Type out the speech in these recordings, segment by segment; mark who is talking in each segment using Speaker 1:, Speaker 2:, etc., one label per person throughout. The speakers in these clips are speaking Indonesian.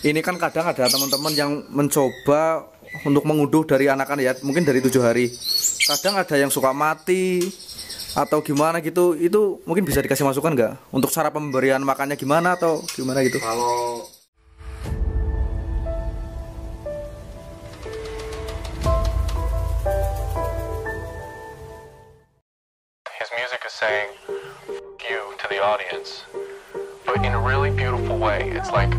Speaker 1: Ini kan kadang ada teman-teman yang mencoba untuk mengunduh dari anakan ya, mungkin dari tujuh hari. Kadang ada yang suka mati atau gimana gitu. Itu mungkin bisa dikasih masukan nggak? Untuk cara pemberian makannya gimana atau gimana gitu?
Speaker 2: Kalau
Speaker 3: His music is saying "F- you to the audience, but in a really beautiful way. It's like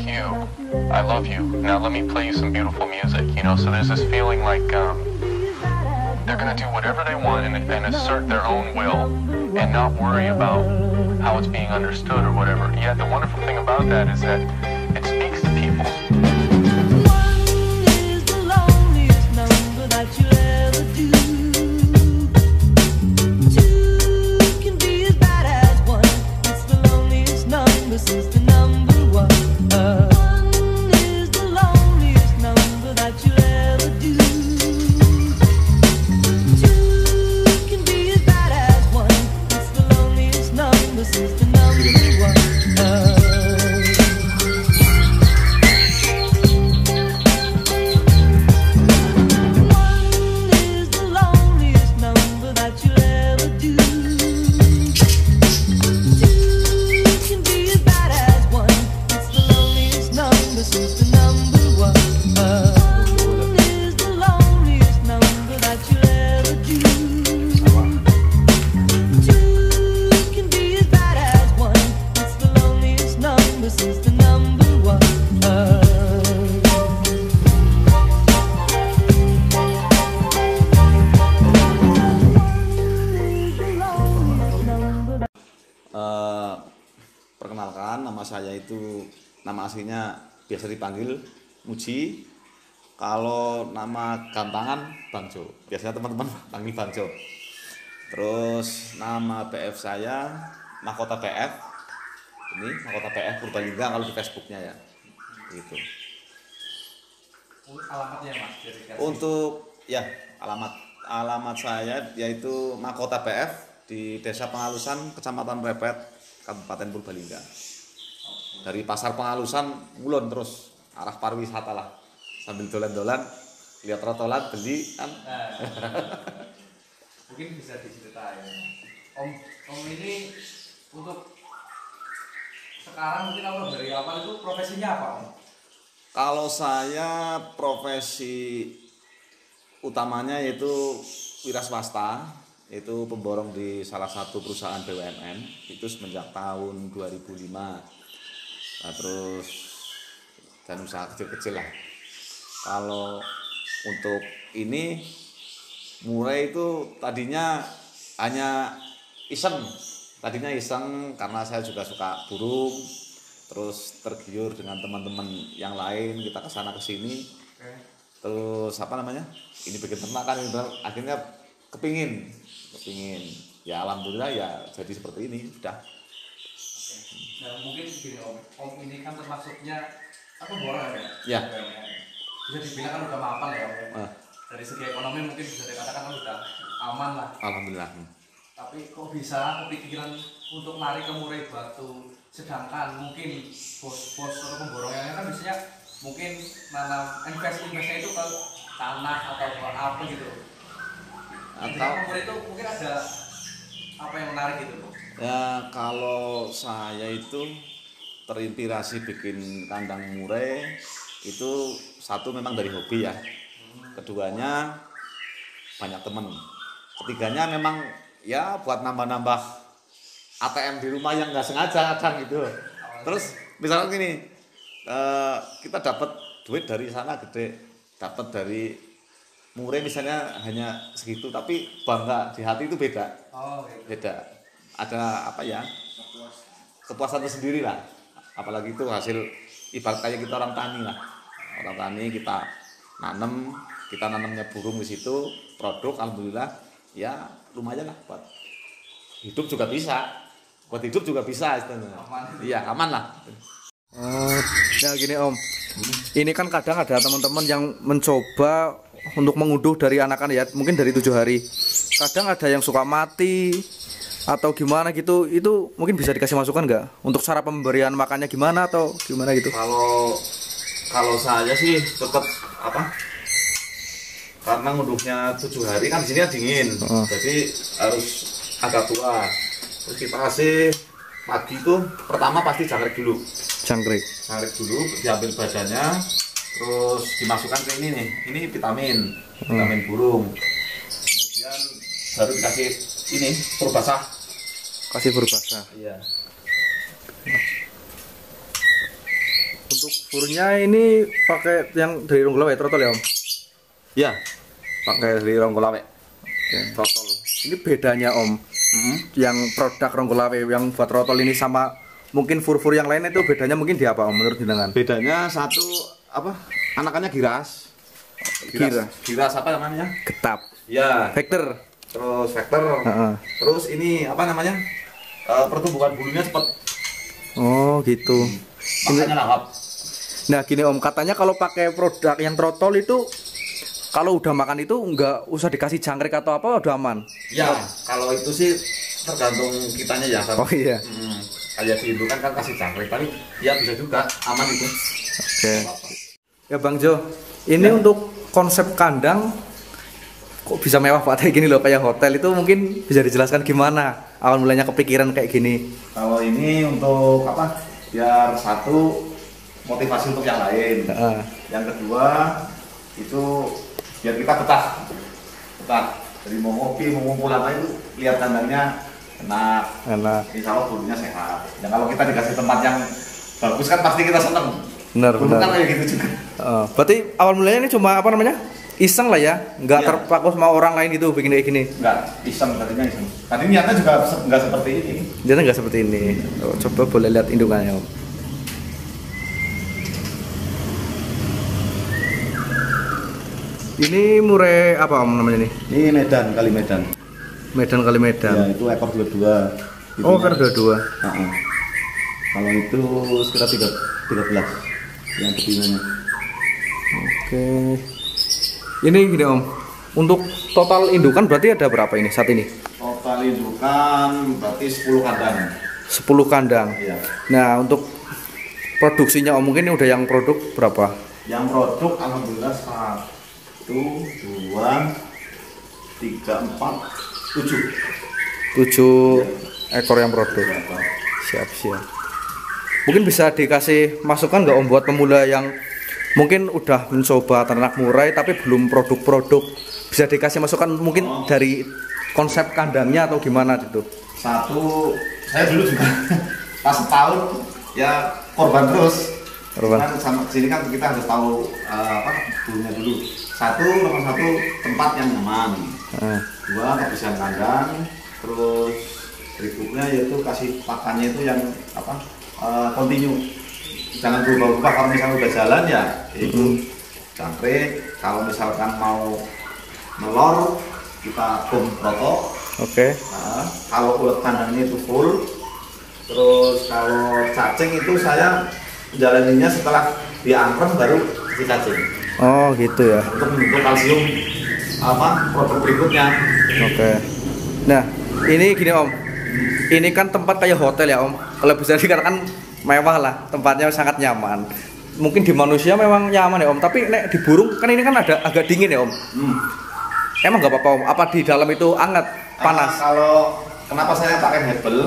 Speaker 3: "F- you, I love you. Now let me play you some beautiful music. You know, so there's this feeling like um, they're gonna do whatever they want and, and assert their own will, and not worry about how it's being understood or whatever. Yet the wonderful thing about that is that
Speaker 4: the number
Speaker 2: itu nama aslinya biasa dipanggil Muji. Kalau nama gantangan Bang Jo. Biasanya teman-teman panggil Bang Jo. Terus nama PF saya Mahkota PF. Ini Mahkota PF Purbalingga kalau di Facebooknya ya. Gitu.
Speaker 1: Alamatnya mas,
Speaker 2: Untuk ya alamat alamat saya yaitu Mahkota PF di Desa Pengalusan, Kecamatan Repet, Kabupaten Purbalingga. Dari pasar Pengalusan ngulon terus arah pariwisata lah. Sambil dolan-dolan lihat trotolan beli kan
Speaker 1: mungkin bisa diceritain. Om, Om ini untuk sekarang mungkin awal dari awal itu profesinya apa Om?
Speaker 2: Kalau saya profesi utamanya yaitu wira swasta, itu pemborong di salah satu perusahaan BUMN itu semenjak tahun 2005. Nah, terus dan usaha kecil-kecil lah. Kalau untuk ini mulai itu tadinya hanya iseng. Tadinya iseng karena saya juga suka burung, terus tergiur dengan teman-teman yang lain kita ke sana ke sini terus apa namanya ini bikin ternak kan akhirnya kepingin kepingin ya alhamdulillah ya jadi seperti ini sudah
Speaker 1: Nah mungkin gini Om, Om ini kan termasuknya apa borong ya?
Speaker 2: Ya.
Speaker 1: Bisa dibilang kan udah mapan ya Om. ya?
Speaker 2: Ah.
Speaker 1: Dari segi ekonomi mungkin bisa dikatakan kan udah aman lah.
Speaker 2: alhamdulillah Hmm.
Speaker 1: Tapi kok bisa kepikiran untuk lari ke Murai Batu sedangkan mungkin bos-bos atau pemborong yang lain kan biasanya mungkin nanam invest investnya itu ke tanah atau ke apa gitu.
Speaker 2: Atau-
Speaker 1: Murai itu mungkin ada apa yang menarik gitu.
Speaker 2: Ya kalau saya itu terinspirasi bikin kandang murai itu satu memang dari hobi ya. Keduanya banyak temen. Ketiganya memang ya buat nambah-nambah ATM di rumah yang nggak sengaja kadang gitu. Terus misalnya gini eh, kita dapat duit dari sana gede. Dapat dari murai misalnya hanya segitu tapi bangga di hati itu beda.
Speaker 1: Oh gitu.
Speaker 2: beda ada apa ya kepuasan tersendiri lah apalagi itu hasil ibarat kayak kita orang tani lah orang tani kita nanem kita nanamnya burung di situ produk alhamdulillah ya lumayan lah buat hidup juga bisa buat hidup juga bisa istilahnya
Speaker 1: Aman.
Speaker 2: iya aman lah
Speaker 1: Oh, ya gini Om. Ini kan kadang ada teman-teman yang mencoba untuk mengunduh dari anakan ya, mungkin dari tujuh hari. Kadang ada yang suka mati atau gimana gitu itu mungkin bisa dikasih masukan nggak untuk cara pemberian makannya gimana atau gimana gitu
Speaker 2: Kalau kalau saya sih tetap apa? Karena nguduhnya tujuh hari kan di sini kan dingin,
Speaker 1: Oh.
Speaker 2: jadi harus agak tua. Terus kita kasih pagi tuh pertama pasti jangkrik dulu,
Speaker 1: jangkrik
Speaker 2: jangkrik dulu diambil badannya, terus dimasukkan ke ini nih, ini vitamin, vitamin burung. Kemudian baru dikasih ini pur basah.
Speaker 1: kasih berbahasa
Speaker 2: Iya.
Speaker 1: untuk furnya ini pakai yang dari ronggolawe trotol ya om
Speaker 2: Iya. Pakai dari ronggolawe. Trotol.
Speaker 1: ini bedanya om yang produk ronggolawe yang buat trotol ini sama mungkin fur-fur yang lain itu bedanya mungkin di apa om menurut jenengan
Speaker 2: Bedanya satu apa? Anakannya giras.
Speaker 1: Giras.
Speaker 2: Giras apa namanya?
Speaker 1: getap
Speaker 2: Ya.
Speaker 1: vector
Speaker 2: Terus vector.
Speaker 1: Heeh.
Speaker 2: Terus ini apa namanya? Eh, pertumbuhan bulunya cepat.
Speaker 1: oh gitu
Speaker 2: Makanya lahap.
Speaker 1: Nah gini om, katanya kalau pakai produk yang trotol itu kalau udah makan itu nggak usah dikasih jangkrik atau apa udah aman.
Speaker 2: Ya, kalau itu sih tergantung kitanya ya. Kan.
Speaker 1: Oh iya.
Speaker 2: Hmm, kayak di Indo kan kan kasih jangkrik, tapi ya bisa juga aman itu.
Speaker 1: Oke. Ya Bang Jo, ini untuk konsep kandang kok bisa mewah pak kayak gini loh kayak hotel itu mungkin bisa dijelaskan gimana awal mulanya kepikiran kayak gini.
Speaker 2: Kalau ini untuk apa? Biar satu motivasi untuk yang lain.
Speaker 1: Heeh.
Speaker 2: Yang kedua itu biar kita betah, betah. Jadi mau ngopi, mau ngumpul apa itu lihat kandangnya enak.
Speaker 1: Enak.
Speaker 2: Insya Allah bulunya sehat. Dan kalau kita dikasih tempat yang bagus kan pasti kita seneng.
Speaker 1: Benar,
Speaker 2: Bulu
Speaker 1: benar.
Speaker 2: kan kayak gitu juga.
Speaker 1: Heeh. berarti awal mulanya ini cuma apa namanya iseng lah ya, nggak
Speaker 2: Iya.
Speaker 1: terpaku sama orang lain gitu bikin kayak gini.
Speaker 2: Enggak, iseng tadinya iseng. Tadi niatnya juga se- enggak seperti ini.
Speaker 1: Jadi nggak seperti ini. Oh, coba boleh lihat indungannya om. Ini murai apa om namanya nih?
Speaker 2: Ini Medan kali Medan.
Speaker 1: Medan kali Medan.
Speaker 2: Ya, itu ekor dua-dua.
Speaker 1: oh, kan dua-dua.
Speaker 2: Heeh. Kalau itu sekitar tiga, 13 yang betinanya.
Speaker 1: Oke. Ini gini om. Untuk total indukan berarti ada berapa ini saat ini?
Speaker 2: Total indukan berarti 10 kandang.
Speaker 1: 10 kandang.
Speaker 2: Iya.
Speaker 1: Nah untuk produksinya om mungkin ini udah yang produk berapa?
Speaker 2: Yang produk alhamdulillah satu, dua, tiga, empat, tujuh.
Speaker 1: 7 ekor yang produk. Siap siap. Mungkin bisa dikasih masukan nggak om buat pemula yang mungkin udah mencoba ternak murai tapi belum produk-produk bisa dikasih masukan mungkin dari konsep kandangnya atau gimana gitu.
Speaker 2: Satu, saya dulu juga pas setahun ya korban terus.
Speaker 1: Korban.
Speaker 2: Kan sama sini kan kita harus tahu eh, apa dulunya dulu. Satu nomor satu tempat yang nyaman.
Speaker 1: Nah,
Speaker 2: Dua kebersihan kandang. Terus berikutnya yaitu kasih pakannya itu yang apa eh, continue. Jangan berubah-ubah kalau misalnya udah jalan ya itu jangkrik. Kalau misalkan mau melor kita bom proto
Speaker 1: Oke.
Speaker 2: Nah, kalau ulet kandangnya itu full, terus kalau cacing itu saya jalaninnya setelah diangkrem baru kasih cacing
Speaker 1: Oh gitu ya.
Speaker 2: untuk membentuk kalsium apa produk berikutnya.
Speaker 1: Oke. Nah, ini gini Om. Ini kan tempat kayak hotel ya Om. Kalau bisa dikatakan mewah lah, tempatnya sangat nyaman. Mungkin di manusia memang nyaman ya Om, tapi nek di burung kan ini kan ada agak dingin ya Om.
Speaker 2: Hmm.
Speaker 1: Emang nggak apa-apa Om? Apa di dalam itu hangat,
Speaker 2: Karena
Speaker 1: panas?
Speaker 2: kalau kenapa saya pakai hebel?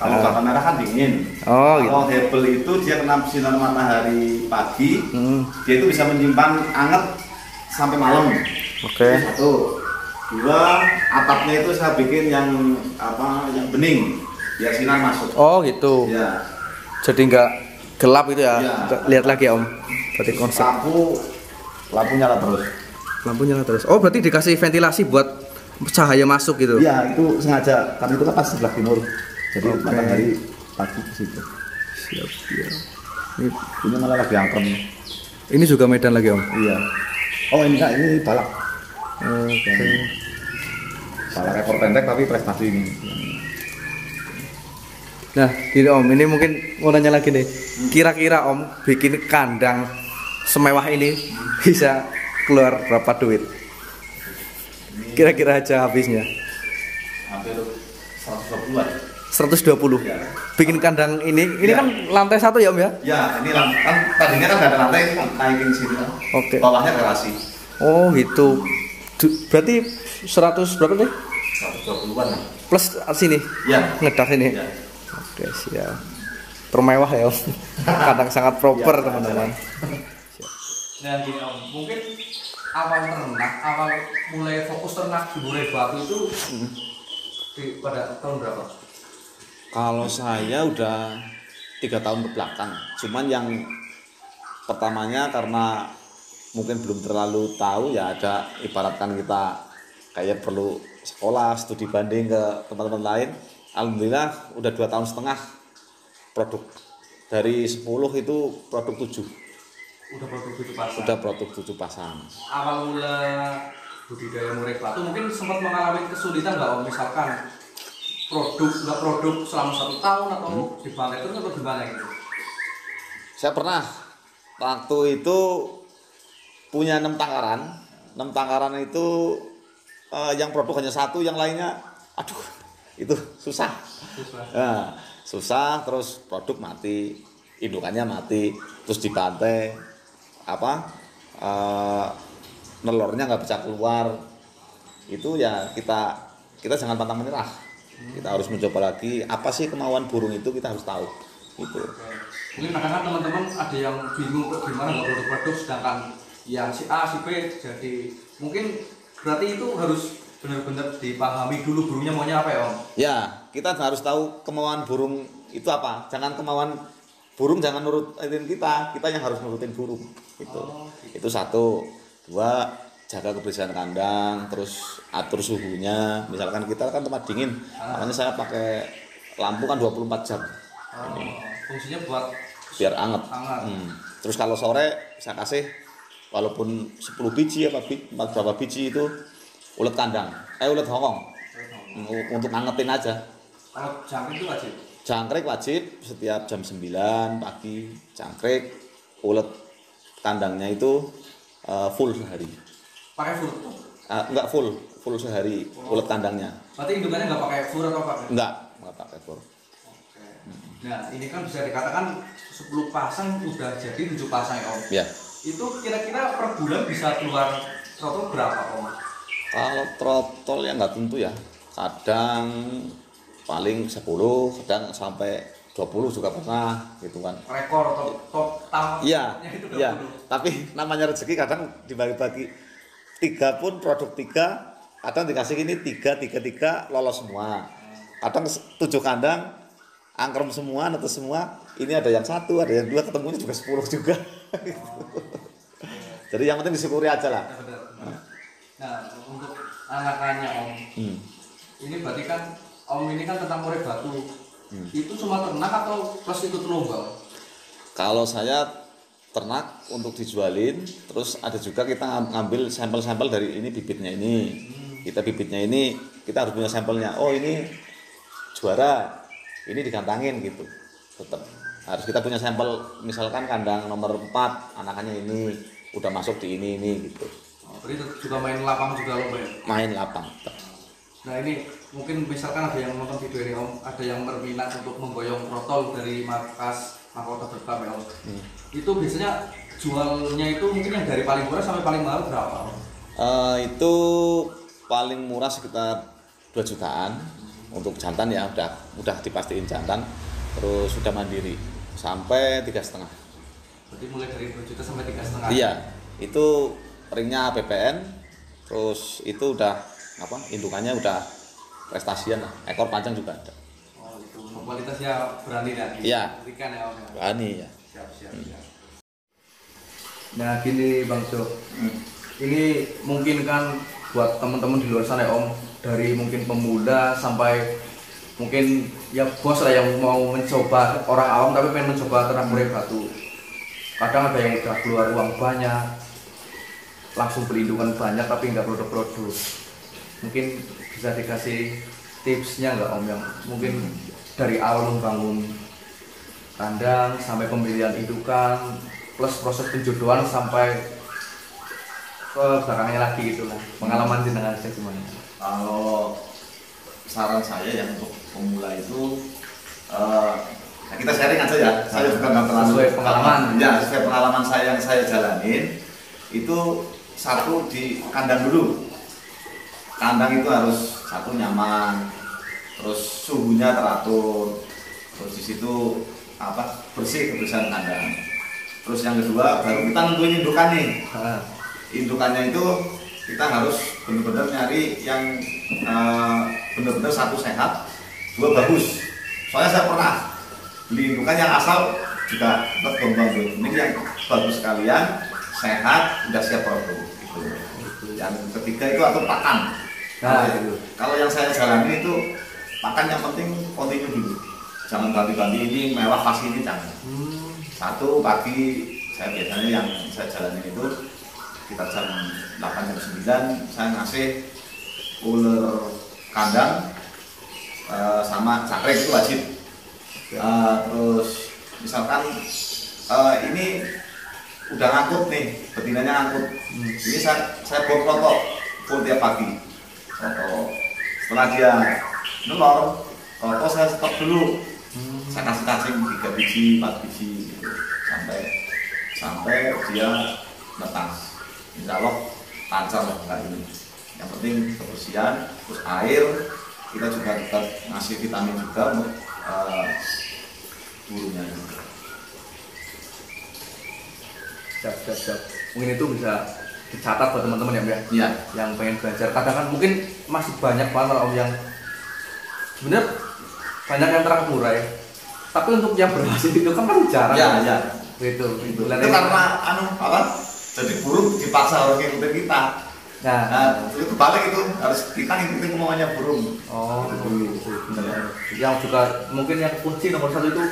Speaker 2: Kalau
Speaker 1: Ah.
Speaker 2: bata merah kan dingin.
Speaker 1: Oh,
Speaker 2: kalau hebel itu dia kena sinar matahari pagi,
Speaker 1: Hmm.
Speaker 2: dia itu bisa menyimpan anget sampai malam.
Speaker 1: Oke.
Speaker 2: Itu Satu. Dua, atapnya itu saya bikin yang apa yang bening biar sinar masuk.
Speaker 1: Oh gitu.
Speaker 2: Ya.
Speaker 1: Jadi nggak gelap itu ya.
Speaker 2: Iya.
Speaker 1: Lihat lagi Om. Berarti konsep
Speaker 2: Lampu lampu nyala terus.
Speaker 1: lampu nyala terus. Oh berarti dikasih ventilasi buat cahaya masuk gitu.
Speaker 2: Iya, itu sengaja karena itu kan pas sebelah timur. Jadi matahari pagi ke situ.
Speaker 1: Siap, siap.
Speaker 2: Ini, ini malah lagi angkrem.
Speaker 1: Ini juga Medan lagi Om.
Speaker 2: Iya. Oh, ini enggak, ini balak.
Speaker 1: Oke.
Speaker 2: Balak ekor pendek tapi prestasi ini.
Speaker 1: Nah, gini Om, ini mungkin mau nanya lagi nih. Kira-kira Om bikin kandang semewah ini bisa keluar berapa duit? Kira-kira aja habisnya.
Speaker 2: Hampir 120-an.
Speaker 1: 120
Speaker 2: Ya.
Speaker 1: bikin kandang ini ini
Speaker 2: Ya.
Speaker 1: kan lantai satu ya om ya
Speaker 2: Ya, ini lan- kan tadinya kan ada lantai, ini kan naikin sini. kan.
Speaker 1: Oke.
Speaker 2: Bawahnya garasi.
Speaker 1: oh gitu berarti 100 berapa nih
Speaker 2: 120-an lah.
Speaker 1: plus sini
Speaker 2: Ya.
Speaker 1: ngedak ini
Speaker 2: Ya.
Speaker 1: Oke siap termewah ya om kandang sangat proper
Speaker 2: Ya.
Speaker 1: teman-teman
Speaker 5: Nah gini om, mungkin awal ternak, awal mulai fokus ternak di Murai Batu itu di, pada tahun berapa?
Speaker 2: Kalau saya udah tiga tahun ke belakang, cuman yang pertamanya karena mungkin belum terlalu tahu ya ada ibaratkan kita kayak perlu sekolah studi banding ke teman-teman lain. Alhamdulillah udah dua tahun setengah produk dari 10 itu produk 7
Speaker 5: Udah produk itu pasang.
Speaker 2: udah produk 7 pasang.
Speaker 5: Awal mula budidaya Murai Batu mungkin sempat mengalami kesulitan nggak om? Misalkan produk nggak produk selama satu tahun atau di balai terus atau gimana gitu?
Speaker 2: Saya pernah waktu itu punya enam tangkaran. Enam tangkaran itu eh, yang produk hanya satu, yang lainnya, aduh, itu susah.
Speaker 5: Susah.
Speaker 2: Nah, susah, terus produk mati, indukannya mati, terus dibantai, apa, eh, nelornya nggak bisa keluar. Itu ya kita kita jangan pantang menyerah. Kita harus mencoba lagi. Apa sih kemauan burung itu kita harus tahu. Itu.
Speaker 5: Mungkin kadang-kadang teman-teman ada yang bingung kok gimana nggak produk-produk sedangkan yang si A, si B jadi mungkin berarti itu harus benar-benar dipahami dulu burungnya maunya apa ya om?
Speaker 2: Ya, kita harus tahu kemauan burung itu apa. Jangan kemauan burung jangan nurutin kita, kita yang harus nurutin burung. Itu. Itu satu. Dua, jaga kebersihan kandang, terus atur suhunya. Misalkan kita kan tempat dingin, makanya saya pakai lampu kan 24 jam
Speaker 5: Oh, fungsinya buat
Speaker 2: biar anget.
Speaker 5: Anget.
Speaker 2: Hmm. Terus kalau sore saya kasih walaupun 10 biji apa berapa biji itu ulet kandang, eh ulet hongkong untuk ngangetin aja.
Speaker 5: kalau jangkrik itu wajib.
Speaker 2: Jangkrik wajib setiap jam 9 pagi jangkrik ulet kandangnya itu eh, full sehari.
Speaker 5: Pakai fur.
Speaker 2: Ah, enggak full, full sehari ulet kandangnya.
Speaker 5: Berarti indukannya nggak pakai fur atau apa?
Speaker 2: Enggak, enggak pakai full.
Speaker 5: Oke. Nah ini kan bisa dikatakan 10 pasang udah jadi 7 pasang ya om.
Speaker 2: Ya.
Speaker 5: Itu kira-kira per bulan bisa keluar total berapa om?
Speaker 2: Kalau trotol ya nggak tentu ya. Kadang paling 10, kadang sampai 20 juga pernah gitu kan.
Speaker 5: Rekor atau total?
Speaker 2: Iya,
Speaker 5: itu
Speaker 2: iya.
Speaker 5: 20.
Speaker 2: Tapi namanya rezeki kadang dibagi-bagi tiga pun produk tiga, kadang dikasih ini tiga, tiga, tiga lolos semua. Kadang tujuh kandang angkrem semua, netes semua. Ini ada yang satu, ada yang dua, ketemunya juga sepuluh juga. Jadi yang penting disyukuri aja lah.
Speaker 5: Ya, benar. Nah untuk anakannya om,
Speaker 2: Hmm.
Speaker 5: ini berarti kan om ini kan tentang murai batu.
Speaker 2: Hmm.
Speaker 5: Itu cuma ternak atau plus ikut lomba?
Speaker 2: Kalau saya ternak untuk dijualin, terus ada juga kita ngam- ngambil sampel-sampel dari ini bibitnya ini. Kita bibitnya ini kita harus punya sampelnya. Oh ini juara, ini digantangin gitu. Tetap harus kita punya sampel. Misalkan kandang nomor 4 anakannya ini udah masuk di ini ini gitu.
Speaker 5: Oh, berarti juga main lapang juga lomba ya?
Speaker 2: Main lapang.
Speaker 5: Nah ini mungkin misalkan ada yang nonton video ini om, ada yang berminat untuk memboyong protol dari markas mahkota berkam ya om. Itu biasanya jualnya itu mungkin yang dari paling murah sampai paling mahal berapa om?
Speaker 2: Eh, itu paling murah sekitar 2 jutaan untuk jantan ya udah udah dipastiin jantan terus sudah mandiri sampai tiga setengah
Speaker 5: Berarti mulai dari 2 juta sampai tiga setengah.
Speaker 2: iya itu ringnya PPN terus itu udah apa indukannya udah prestasian lah ekor panjang juga ada
Speaker 5: Oh itu kualitasnya berani dan
Speaker 2: Iya.
Speaker 5: Berikan ya om. ya.
Speaker 2: berani ya
Speaker 5: Siap siap siap.
Speaker 1: Nah gini Bang Jo, ini mungkin kan buat teman-teman di luar sana ya Om, dari mungkin pemuda sampai mungkin ya bos lah yang mau mencoba orang awam tapi pengen mencoba ternak murai batu. Kadang ada yang udah keluar uang banyak, langsung pelindungan banyak tapi nggak produk-produk. Mungkin bisa dikasih tipsnya nggak Om yang mungkin dari awal membangun kandang sampai pemilihan indukan plus proses penjodohan sampai ke belakangnya lagi gitu lah pengalaman jenengan aja gimana
Speaker 2: kalau saran saya yang untuk pemula itu eh, ya kita sharing aja ya. Saya juga nggak terlalu
Speaker 1: Sesuai pengalaman.
Speaker 2: Ya, sesuai pengalaman saya yang saya jalanin itu satu di kandang dulu. Kandang itu harus satu nyaman, terus suhunya teratur, terus di situ apa bersih kebersihan kandang. Terus yang kedua baru kita nentuin indukan nih
Speaker 1: Ah,
Speaker 2: indukannya itu kita harus benar-benar nyari yang eh, benar-benar satu sehat, dua bagus. Soalnya saya pernah beli indukan yang asal juga tetap gombang ini yang bagus sekalian, sehat, udah siap produk. Yang ketiga itu atau pakan.
Speaker 1: Nah,
Speaker 2: Kalau-
Speaker 1: itu.
Speaker 2: Kalau yang saya jalani itu pakan yang penting kontinu dulu. Jangan ganti-ganti ini mewah kasih ini jangan
Speaker 1: hmm,
Speaker 2: satu pagi saya biasanya yang saya jalanin itu kita jam 8 jam 9 saya ngasih ular kandang eh, sama cakrek itu wajib Eh, terus misalkan eh, ini udah ngangkut nih betinanya ngangkut. Ini saya saya bawa protok full tiap pagi. Protok setelah dia nelor protok saya stop dulu. Saya kasih cacing tiga biji empat biji gitu. Sampai sampai dia netas insya Allah lancar lah kayak ini. Yang penting kebersihan terus air. Kita juga tetap ngasih vitamin juga untuk eh, bulunya
Speaker 1: siap, siap, siap. Mungkin itu bisa dicatat buat teman-teman ya, Mbak.
Speaker 2: iya.
Speaker 1: Yang pengen belajar. Kadang kan mungkin masih banyak banget om yang sebenarnya banyak yang terakburai tapi untuk yang berhasil itu kan kan jarang
Speaker 2: ya ya
Speaker 1: gitu.
Speaker 2: Itu itu karena anu apa? Jadi burung dipaksa harus ngikutin kita.
Speaker 1: Nah,
Speaker 2: nah itu balik itu harus kita ngikutin kemauannya burung
Speaker 1: oh
Speaker 2: Gitu.
Speaker 1: gitu, benar. yang juga mungkin yang kunci nomor satu itu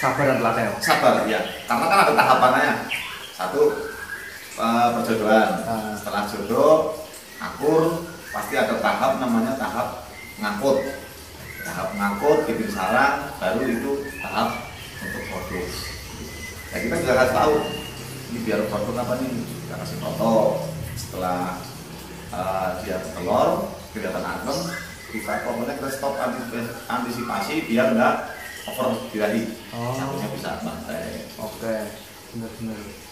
Speaker 1: sabar dan telaten.
Speaker 2: Sabar ya karena kan ada tahapannya satu eh, perjodohan.
Speaker 1: Ah.
Speaker 2: setelah jodoh akur pasti ada tahap namanya tahap ngangkut. Tahap ngangkut bikin sarang baru itu tahap untuk produk ya kita juga harus tahu ini biar produk apa nih kita kasih foto. Setelah eh, dia telur kelihatan anteng kita pokoknya kita stop antisipasi, biar enggak over birahi
Speaker 1: Oh.
Speaker 2: satunya bisa bantai.
Speaker 1: Oke benar-benar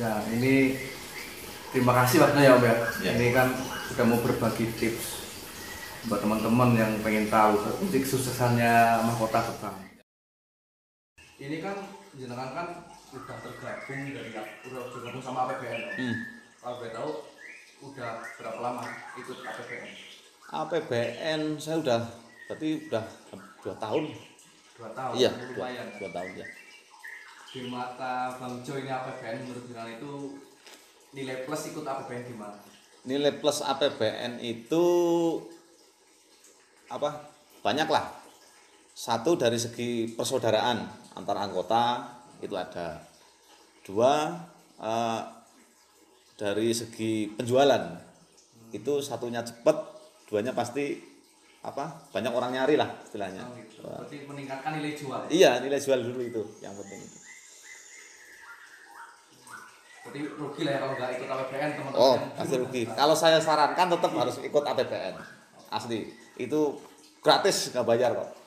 Speaker 1: nah ini terima kasih waktunya ya om ya.
Speaker 2: Ya.
Speaker 1: ini kan sudah mau berbagi tips buat teman-teman yang pengen tahu kesuksesannya mahkota Gebang. Ini kan jenengan kan udah tergabung dari udah bergabung sama APBN Om. kalau boleh tahu udah berapa lama ikut APBN
Speaker 2: APBN saya udah berarti udah dua tahun.
Speaker 1: Dua tahun
Speaker 2: iya dua, dua tahun ya
Speaker 1: di mata Bang Jo ini APBN menurut jenengan itu nilai plus ikut APBN gimana
Speaker 2: nilai plus APBN itu apa? Banyak lah. Satu dari segi persaudaraan antar anggota itu ada. Dua eh, dari segi penjualan itu satunya cepat duanya pasti apa? Banyak orang nyari lah istilahnya.
Speaker 1: Oh, gitu. berarti meningkatkan nilai jual.
Speaker 2: Iya nilai jual dulu itu yang penting
Speaker 1: berarti rugi lah ya kalau nggak ikut APBN teman-teman
Speaker 2: Oh, pasti rugi. Kalau saya sarankan tetap harus ikut APBN. Asli. Itu gratis nggak bayar kok.